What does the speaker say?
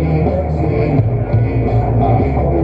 I'm sorry.